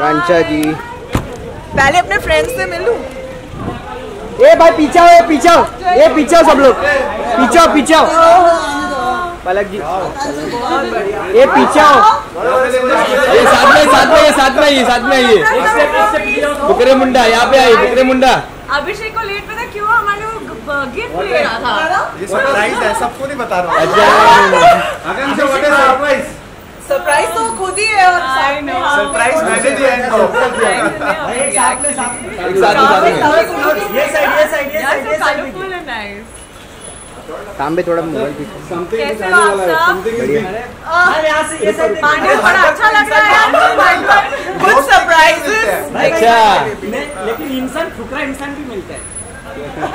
कांचा जी। पहले अपने फ्रेंड्स से मिलूं? ए भाई पीछे आओ पीछे आओ। ये पीछे आओ सब लोग। पीछे आओ पीछे आओ। पलक जी। ये पीछे आओ। ये साथ में साथ में ये साथ में ये साथ में ये। बुकरे मुंडा यहाँ पे आई बुकरे मुंडा। अभिषेक को लेट पता क्यों हमारे वो गिफ्ट ले रहा था? ये सरप्राइज़ है सबको नहीं बता रहा अच्छा सरप्राइज़ तो खुद ही है और I know. सरप्राइज़ मैंने दिया है। इनको एक साथ में साथ में। ये साइड ये साइड ये colorful and nice. तांबे थोड़ा मोबाइल पीछे। कैसे हो आप सब? बढ़िया। पांडे बड़ा अच्छा लग रहा है यार कुछ सरप्राइजेस अच्छा। लेकिन इंसान फुकरा इंसान भी मिलता है।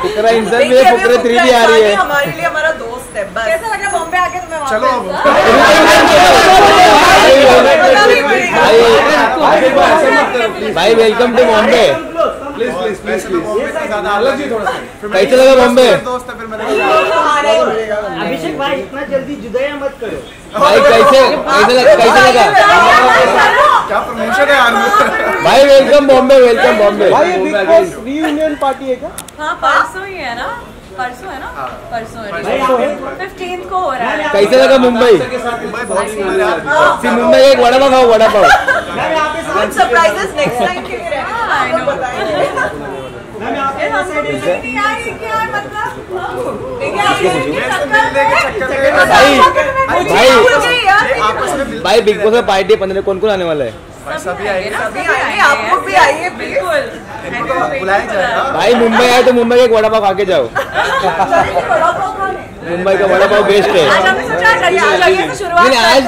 फुकरा इंसान भी है फुकरे थ्री भी आ रही है। हमारे लिए हमारा दोस्त है बस। कैसा लग रहा है बॉम्बे आके तुम्हें चलो भाई welcome to Bombay please please please please अलग ही थोड़ा सा। कैसे लगा बॉम्बे दोस्त है फिर मैंने अभिषेक भाई इतना जल्दी जुदाई मत करो। भाई कैसे? कैसे लगा? कैसे लगा? क्या प्रमोशन है यार? भाई वेलकम बॉम्बे वेलकम बॉम्बे भाई ये बिग बॉस रीयूनियन पार्टी है क्या? हाँ परसों ही है ना? परसों है ना? परसों है। फिफ्टीन को हो रहा है। कैसे लगा मुंबई? मुंबई है मुंबई एक वड़ा पाव खाओ वड़ा पाव। कुछ सरप्राइजेस नेक्स्ट टाइम के लिए नहीं यार क्या? मतलब? भाई भाई भूल गई यार ये आपस में भाई बिग बॉस में पार्टी पंद्रह कौन कौन आने वाला है? सभी आएँगे ना आप लोग भी आइए बिल्कुल। तो बुलाया जाएगा। भाई मुंबई आए तो मुंबई का एक वड़ा पाव खा के जाओ। मुंबई का वड़ा पाव बेस्ट है। आज शुरुआत नहीं, आज।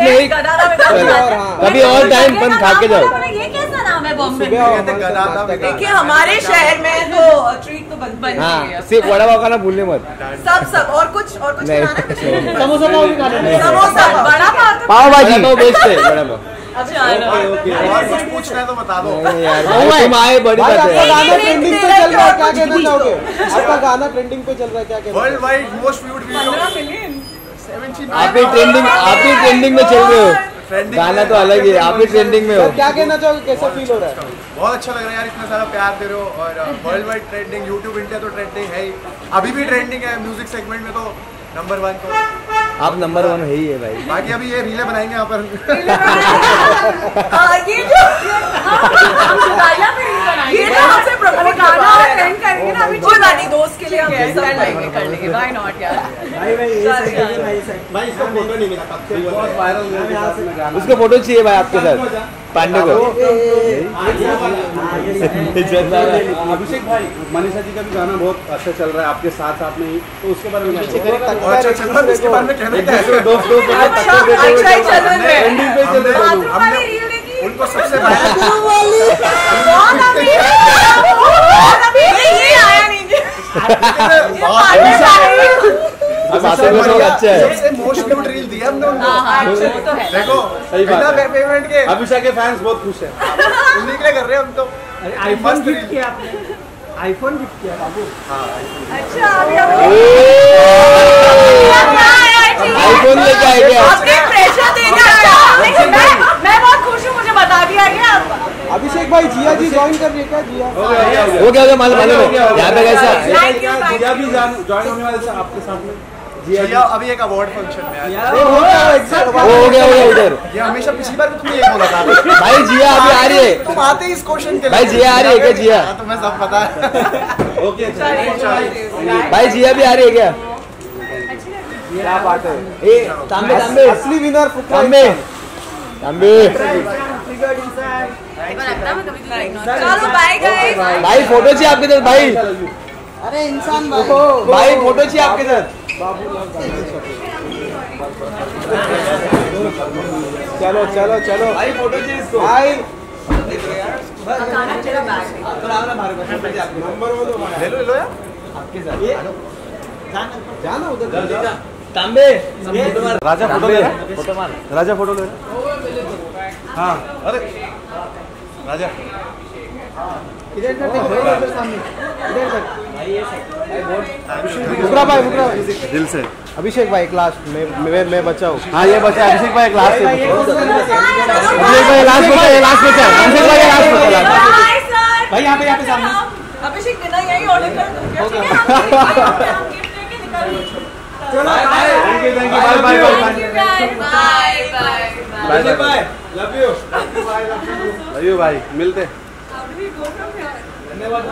कभी और टाइम ना खा के जाओ बोलो ना, ये कैसा नाम है बॉम्बे सुबह देखिए हमारे शहर में तो ट्रीट तो बन बन हाँ सिर्फ़ वड़ा पाव खाना भूलने मत। सब सब और कुछ और कुछ नहीं। समोसा पाव भी खाना समोसा बड़ा पाव तो पाव वड़ा भाजी पाव बेस्ट है वड़ा पाव। चलो और कुछ पूछना है तो बता दो। तुम आए बड़ी बात। आपका है गाना ट्रेंडिंग पे चल रहा है क्या कहना चाहोगे? आपका गाना ट्रेंडिंग पे चल रहा है क्या कहना world wide most viewed video आप ही ट्रेंडिंग आप ही ट्रेंडिंग में चल रहे हो। गाना तो अलग ही है आप ही ट्रेंडिंग में हो। क्या कहना चाहोगे कैसा फील हो रहा है? बहुत अच्छा लग रहा है यार इतना सारा प्यार दे रहे हो और world wide trending YouTube India तो ट्रेंडिंग है ही। अभी भी ट्रेंडिंग है म्यूज़िक सेगमेंट में तो नंबर वन तो। आप नंबर वन है ही है भाई। बाकी अभी ये रीले बनाएँगे यहाँ पर। हाँ, ये जो बनाएँगे। ये ना हमसे प्रमोट अभी गाना करवा रहे ट्रेंड करेंगे ना अभी कोई बात नहीं दोस्त के लिए हम कर लेंगे कर लेंगे व्हाई नॉट यार भाई भाई ये साइड भाई ये साइड भाई इसको फ़ोटो नहीं मिला कब से बहुत वायरल उसको फ़ोटो चाहिए भाई आपके साथ। पांडे को। अभिषेक भाई मनीषा जी का भी गाना बहुत अच्छा चल रहा है आपके साथ साथ में ही। तो उसके बारे में अच्छा चल रहा है इसके बारे में कहना क्या है? दोस्त दोस्त अच्छा अच्छा चल। रहे। हैं ट्रेंडिंग पे चल। रहे हैं दोनों। बाथरूम वाली रील देखी? उनको सबसे वायरल कौन अभी कौन अभी ये आया नहीं अच्छा है हाँ हाँ तो है है। पेमेंट के फैंस बहुत खुश है उन्हीं के लिए कर रहे हैं हम तो आईफोन गिफ्ट किया आपने आईफोन गिफ्ट किया बाबू अच्छा अभी अभी आईफोन लेके आए क्या आपने प्रेशर दे दिया लेकिन मैं मैं बहुत खुश हूँ मुझे बता दिया गया अभिषेक भाई जिया जी ज्वाइन कर रही है क्या जिया हो गया, हो गया मालूम मालूम है यहाँ पे कैसा जिया भी ज्वाइन होने वाले आपके साथ में। जिया अभी एक अवार्ड फ़ंक्शन में वो हो गया हो गया उधर ये हमेशा पिछली बार भी तुमने ये बोला था। भाई जिया अभी आ रही है। तुम आते इस क्वेश्चन के लिए। भाई जिया आ रही है क्या जिया? हाँ, तुम्हें सब पता है। ओके अच्छा। भाई जिया भी आ रही है क्या? क्या बात है? ए तांबे तांबे। असली विनर तांबे। तांबे। भाई फ़ोटो चाहिए आपके साथ भाई अरे इंसान भाई भाई फ़ोटो चाहिए आपके साथ चलो चलो चलो. भाई फ़ोटो चाहिए इसको. भाई खाना तेरा बैग ले लो लो यार. जाना उधर. तांबे. राजा फ़ोटो ले फ़ोटो राजा फ़ोटो ले हाँ. अरे राजा। इधर देखो इधर सामने। इधर भाई भाई दिल से। अभिषेक भाई क्लास में मैं मैं बचा हूँ। हाँ ये बचा अभिषेक भाई क्लास से अभिषेक भाई लास्ट बचा। है लास्ट बचा अभिषेक भाई लास्ट बचा। है. भाई यहाँ पे यहाँ पे सामने। अभिषेक डिनर यही ऑर्डर कर दूँ क्या? ठीक है, हम हम gift लेके निकल thank you thank you bye bye bye भाई लव लव यू यू भाई मिलते धन्यवाद